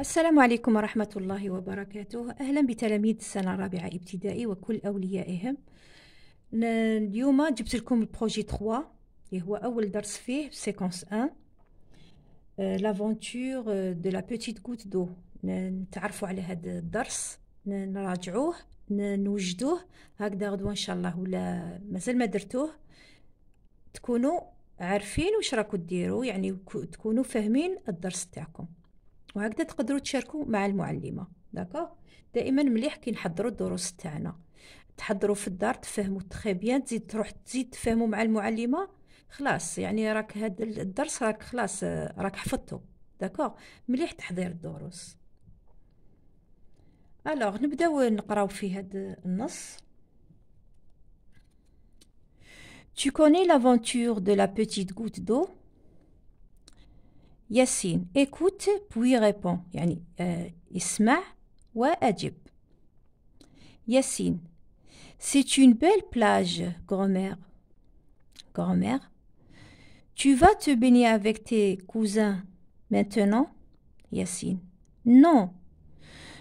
السلام عليكم ورحمة الله وبركاته. أهلا بتلاميذ السنة الرابعة ابتدائي وكل أوليائهم. اليوم جبت لكم ال projet 3 اللي هو أول درس فيه séquence 1 l'aventure de la petite goutte d'eau. نتعرفوا على هذا الدرس نراجعوه نوجدوه. هكذا غدوة إن شاء الله ولا مازال ما درتوه. تكونوا عارفين واش راكو ديروا يعني تكونوا فاهمين الدرس تاعكم. وهكذا تقدروا تشاركوا مع المعلمة d'accord دائما مليح كي نحضروا الدروس تاعنا. تحضروا في الدار تفهموا très bien تزيد تروح تزيد تفهموا مع المعلمة خلاص يعني راك هذا الدرس راك خلاص راك حفظته d'accord مليح تحضير الدروس. alors نبداو نقراو في هذا النص. Tu connais l'aventure de la petite goutte d'eau? ياسين écoute puis réponds يعني آه اسمع وأجب ياسين C'est une belle plage, grand-mère. Grand-mère, tu vas te baigner avec tes cousins maintenant Yacine. Non,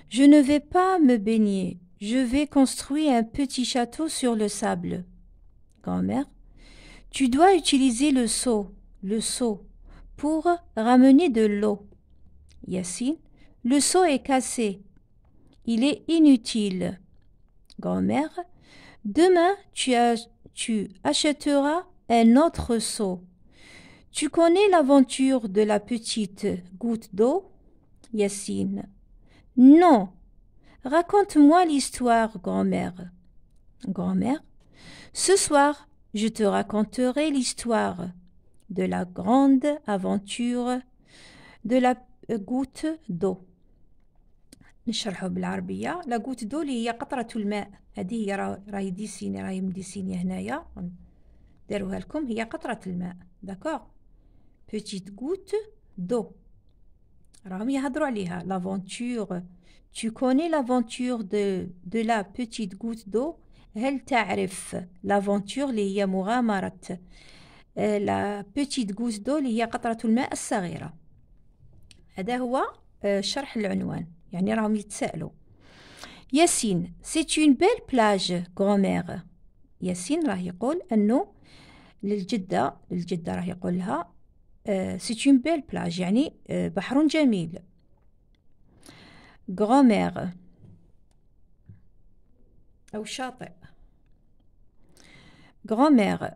je ne vais pas me baigner. Je vais construire un petit château sur le sable. Grand-mère, tu dois utiliser le seau, le seau, pour ramener de l'eau. Yacine, le seau est cassé. Il est inutile. Grand-mère, demain tu, tu achèteras un autre seau. Tu connais l'aventure de la petite goutte d'eau? Yacine. Non. Raconte-moi l'histoire, grand-mère. Grand-mère, ce soir, je te raconterai l'histoire de la grande aventure de la goutte d'eau. نشرحه بالعربية لا غوت دو اللي هي قطرة الماء هذه هي را- راهي ديسيني راهي مديسيني هنايا داروها لكم هي قطرة الماء داكوغ بوتيت غوت دو راهم يهضروا عليها لافونتور tu connais l'aventure de, de la petite goutte d'eau هل تعرف لافونتور اللي هي مغامرة آه، la petite goutte d'eau اللي هي قطرة الماء الصغيرة. هذا هو آه، شرح العنوان يعني راهم يتساءلوا. ياسين c'est une belle plage grand-mère ياسين راه يقول أنه للجدة للجدة راه يقول لها c'est une belle plage يعني آه، بحر جميل. grand-mère أو شاطئ. Grand-mère,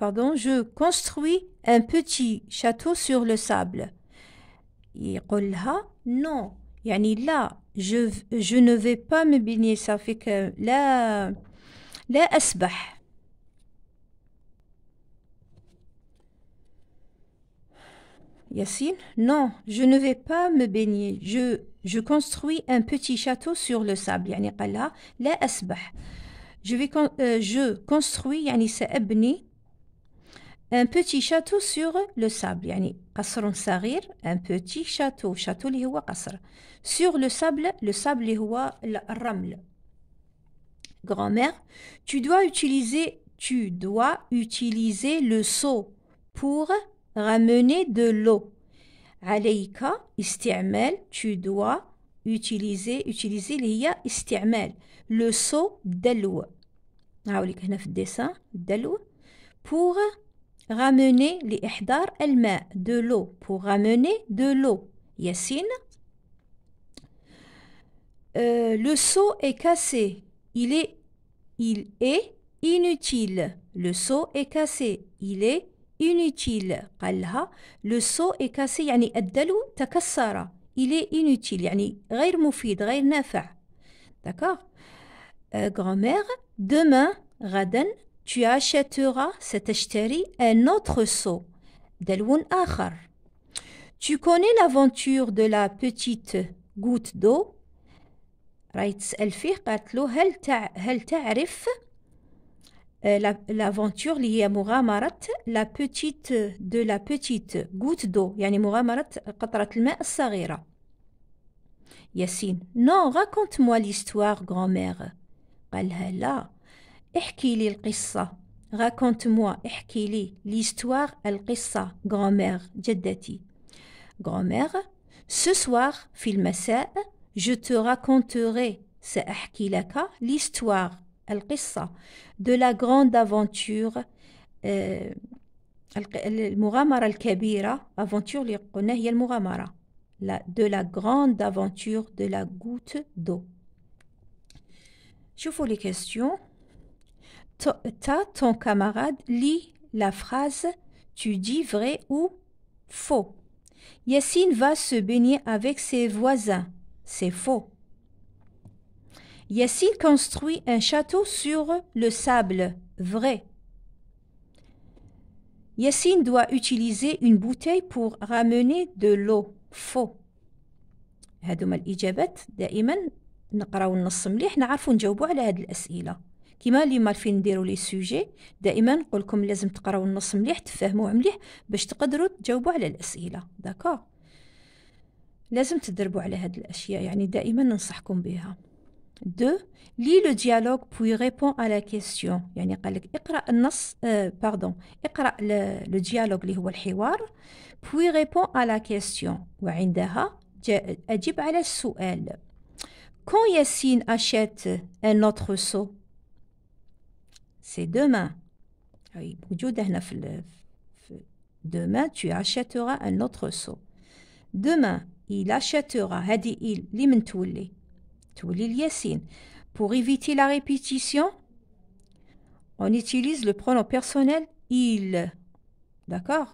pardon je construis un petit château sur le sable يقول لها non يعني لا je, je ne vais pas me baigner ça fait que لا لا أسبح Yacine, non, je ne vais pas me baigner. Je, je construis un petit château sur le sable. يعني قال لها لا أسبح. Je vais con- euh, je construis يعني سأبني un petit château sur le sable يعني قصر صغير un petit château château اللي هو قصر sur le sable le sable اللي هو ال- الرمل grand-mère tu dois utiliser tu dois utiliser le seau pour ramener de l'eau عليك استعمال tu dois utiliser utiliser اللي هي استعمال le seau دلو هاوليك هنا في الديسان دلو pour ramener لإحضار الماء de l'eau pour ramener de l'eau Yacine Euh, le seau est cassé il est il est inutile le seau est cassé il est inutile قال لها le seau est cassé يعني الدلو تكسر il est inutile يعني غير مفيد غير نافع d'accord euh, grand-mère demain غدا tu achèteras ستشتري un autre seau دلو آخر Tu connais l'aventure de la petite goutte d'eau راهي تسأل فيه قالت له هل تع... هل تعرف لافونتور اللي هي مغامرة لا بوتيت دو لا بوتيت غوت دو يعني مغامرة قطرة الماء الصغيرة ياسين نو راكونت موا ليستوار غرامير قالها لا احكي لي القصة راكونت موا احكي لي ليستوار القصة غرامير جدتي غرامير سو سوار في المساء جو تو راكونتوري سأحكي لك ليستوار القصة de la grande aventure المغامرة الكبيرة aventure اللي قلنا هي المغامرة la, de la grande aventure de la goutte d'eau شوفوا les questions ta ton camarade lit la phrase tu dis vrai ou faux Yassine va se baigner avec ses voisins c'est faux Yassine construit un château sur le sable. Vrai. Yassine doit utiliser une bouteille pour ramener de l'eau. Faux. هادوما الإجابات دائما نقراو النص مليح نعرفو نجاوبو على هاد الأسئلة كيما اللي مالفين نديرو les sujets دائما نقولكم لازم تقراو النص مليح تفهموه مليح باش تقدروا تجاوبو على الأسئلة. d'accord لازم تدربوا على هاد الأشياء يعني دائما ننصحكم بها. 2. Lis le dialogue puis réponds à la question. يعني قال لك اقرأ النص اقرأ le, le dialogue اللي هو الحوار réponds à la question. وعندها أجب على السؤال. Quand Yassine achète un autre seau C'est demain أي موجودة هنا في, في Demain tu achèteras un autre seau Demain il achètera هذه il اللي من تولي pour éviter la répétition, on utilise le pronom personnel il. D'accord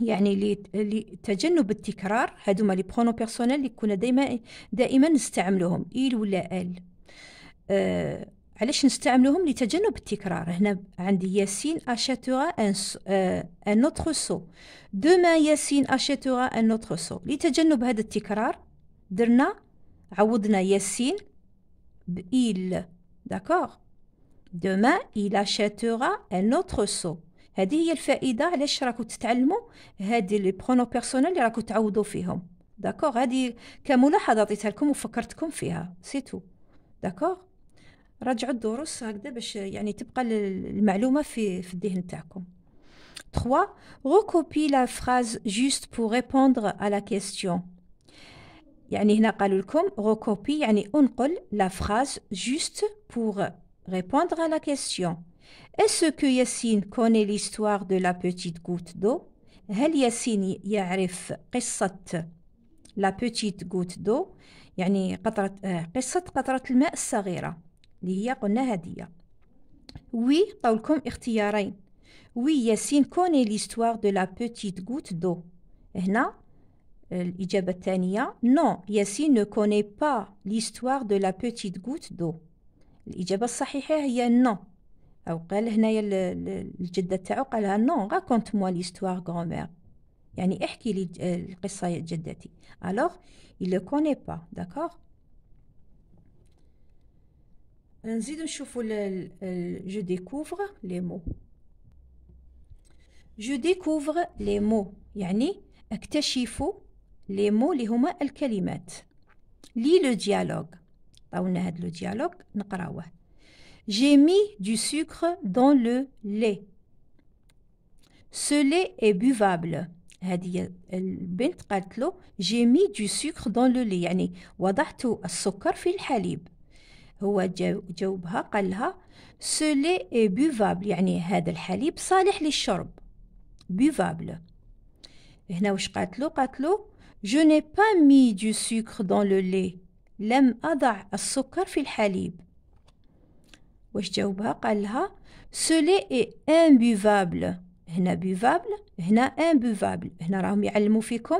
يعني لتجنب التكرار هذوما لي برونو بيرسونيل اللي كنا دائما دائما نستعملوهم il ولا ال آه علاش نستعملوهم لتجنب التكرار؟ هنا عندي ياسين اشاتورا ان un autre seau demain ياسين achètera un autre seau لتجنب هذا التكرار درنا عوضنا ياسين ب il d'accord demain il achètera un autre seau هذه هي الفائدة علاش راكو تتعلموا هذه les pronoms personnels اللي راكو تعوضوا فيهم. d'accord هذه كملاحظة عطيتها لكم وفكرتكم فيها. c'est tout d'accord راجعوا الدروس هكذا باش يعني تبقى المعلومة في في الذهن تاعكم. 3 recopie la phrase juste pour répondre à la question يعني هنا قالوا لكم recopie يعني انقل la phrase juste pour répondre à la question est-ce ياسين connaît l'histoire de la petite goutte d'eau هل ياسين يعرف قصة la petite goutte d'eau يعني قطره قصة قطرة الماء الصغيرة. اللي هي قلنا هادية. oui قولكم اختيارين. oui ياسين connaît l'histoire de la petite goutte d'eau. هنا آه، الإجابة الثانية non ياسين ne connaît pas l'histoire de la petite goutte d'eau. الإجابة الصحيحة هي non. أو قال هنا الجدة تاعو قالها non raconte-moi l'histoire grand-mère يعني احكي لي آه، القصة جدتي. alors il ne connaît pas d'accord نزيد نشوفوا je découvre les mots. Je découvre les mots. يعني اكتشف لي مو اللي هما الكلمات. لي لو ديالوغ عطاونا هاد لو ديالوغ نقراوه. J'ai mis du sucre dans le lait. Ce lait est buvable. هذه البنت قالت له j'ai mis du sucre dans le lait. يعني وضعت السكر في الحليب. هو جاوبها قال لها lait est buvable يعني هذا الحليب صالح للشرب buvable هنا وش قالت له قالت له Je n'ai pas mis du sucre dans le lait. لم أضع السكر في الحليب. واش جاوبها قال لها lait est imbuvable. هنا buvable هنا imbuvable. هنا راهم يعلموا فيكم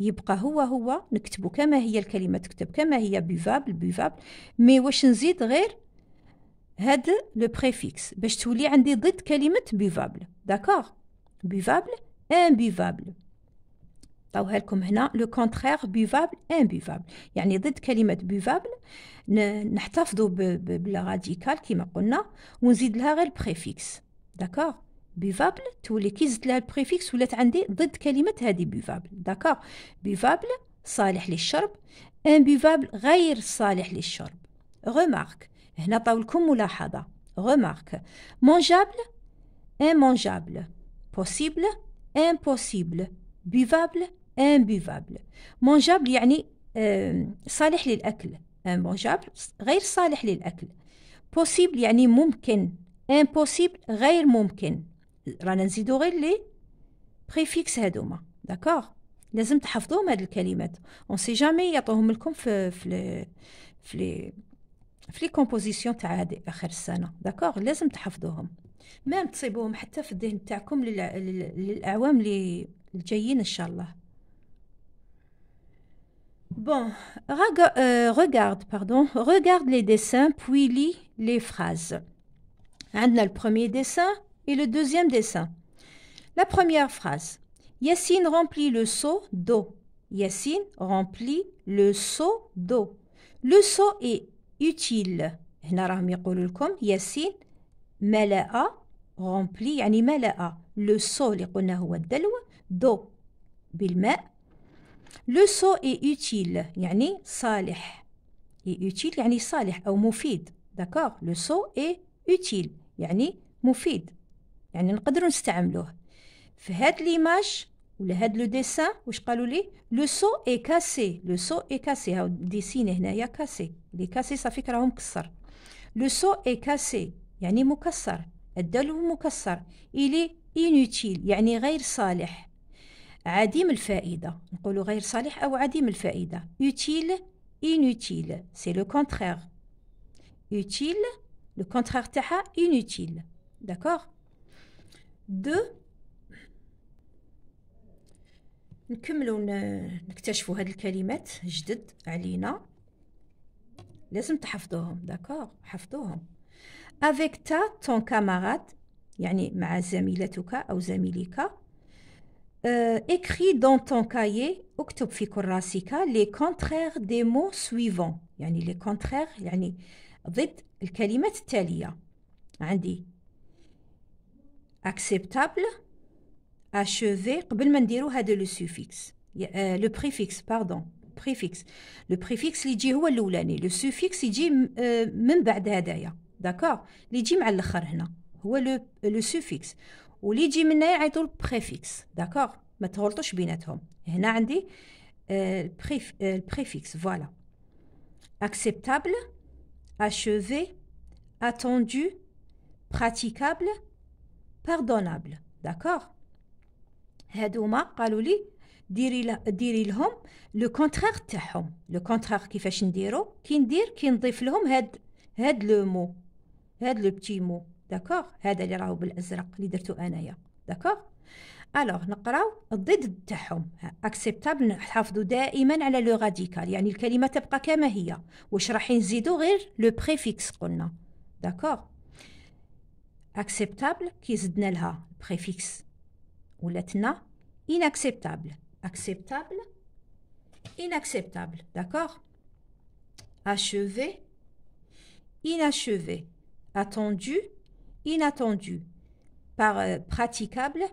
يبقى هو هو نكتبو كما هي الكلمة تكتب كما هي buvable buvable. mais واش نزيد غير هاد le préfixe باش تولي عندي ضد كلمة buvable. d'accord buvable imbuvable. عطاوها لكم هنا le contraire buvable imbuvable يعني ضد كلمة buvable نحتفظوا بال radical كما قلنا ونزيد لها غير ال préfixe d'accord buvable تولي كي زدت لها ال préfixe ولات عندي ضد كلمة هذه buvable d'accord buvable صالح للشرب imbuvable غير صالح للشرب. remarque هنا طاولكم ملاحظة. remarque mangeable immangeable possible impossible buvable؟ imbuvable mangeable يعني صالح للأكل. immangeable غير صالح للأكل. Possible يعني ممكن. Impossible غير ممكن. رانا نزيدو غير les préfixes هادوما d'accord لازم تحفظوهم هاد الكلمات. on sait jamais يعطوهم لكم في في في les في les compositions تاع هادي آخر السنة d'accord لازم تحفظوهم. même تصيبوهم حتى في الذهن تاعكم للأعوام اللي الجايين إن شاء الله. Pardon, regarde les dessins puis lis les phrases. On a le premier dessin. et le deuxième dessin. La première phrase. Yassine remplit le seau d'eau. Yassine remplit le seau d'eau. Le seau est utile. هنا راهم يقولوا لكم ياسين ملأ rempli يعني ملأ le seau اللي قلنا هو الدلو d'eau بالماء لو سو اي اوتيل يعني صالح اي اوتيل يعني صالح او مفيد داكوغ لو سو اي اوتيل يعني مفيد يعني نقدروا نستعملوه. في هاد l'image ولا هاد le dessin واش قالوا لي le seau est cassé le seau est cassé. هاو dessiné هنايا cassé. Il est cassé صافي راهو مكسر. le seau est cassé يعني مكسر. الدلو مكسر. إلي inutile يعني غير صالح. عديم الفائدة. نقولوا غير صالح أو عديم الفائدة. Utile inutile. C'est le contraire. Utile le contraire تاعها inutile. D'accord deux نكملوا نكتشفوا هاد الكلمات جدد علينا. لازم تحفظوهم داكور حفظوهم. Avec ta ton camarade يعني مع زميلتك أو زميلك. écris dans ton cahier اكتب في كراسك les contraires des mots suivants. يعني les contraires يعني ضد الكلمات التالية. عندي acceptable achevé قبل ما نديرو هذا لو سوفيكس لو بريفيكس باردون بريفيكس لو بريفيكس اللي يجي هو الاولاني لو سوفيكس يجي من بعد هدايا داكور اللي يجي مع الاخر هنا هو لو لو سوفيكس واللي يجي منها يعيطوا البريفيكس داكوغ ما تغلطوش بيناتهم هنا عندي البريفيكس فوالا acceptable achevé attendu praticable pardonnable d'accord هادوما قالوا لي ديري ديري لهم le contraire تاعهم le contraire كيفاش نديرو كي ندير كي نضيف لهم هاد هاد le mot هاد le petit mot d'accord هذا اللي راهو بالازرق اللي درتو انايا d'accord alors نقراو الضد تاعهم acceptable نحافظوا دائما على le radical يعني الكلمة تبقى كما هي واش راح نزيدو غير le préfixe قلنا d'accord اكسبتابل كي زدنا لها بريفيكس ولاتنا inacceptable acceptable inacceptable d'accord achevé inachevé attendu inattendu, par euh, praticable,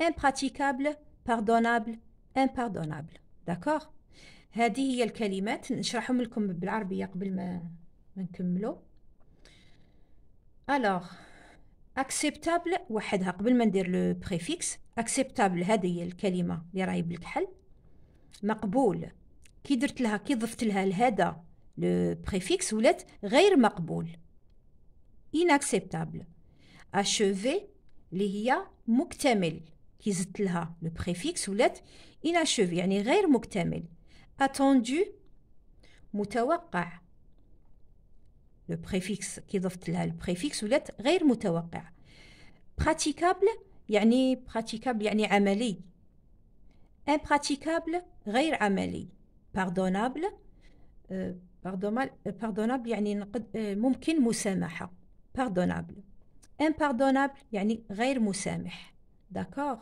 impraticable, pardonnable, impardonnable. d'accord هذه هي الكلمات نشرحهم لكم بالعربية قبل ما ما نكملو الوغ acceptable وحدها قبل ما ندير le préfixe acceptable هذه هي الكلمة اللي راهي بالكحل مقبول كي درت لها كي ضفت لها لهذا le préfixe ولات غير مقبول inacceptable. Achevé اللي هي مكتمل كي زدت لها le préfixe ولات inachevé يعني غير مكتمل attendu متوقع le préfixe كي ضفت لها ال préfixe ولات غير متوقع. praticable يعني praticable يعني عملي. impraticable غير عملي. pardonnable pardonnable يعني نقد ممكن مسامحة. pardonnable impardonnable يعني غير مسامح. d'accord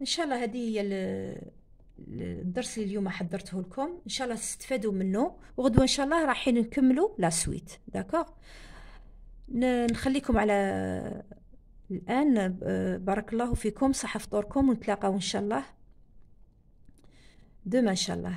إن شاء الله هذه هي الدرس اللي اليوم حضرته لكم. إن شاء الله تستفادوا منه. وغدوة إن شاء الله راح نكملوا la suite. D'accord؟ نخليكم على الآن. بارك الله فيكم. صحة فطوركم. ونتلاقاو إن شاء الله. demain إن شاء الله.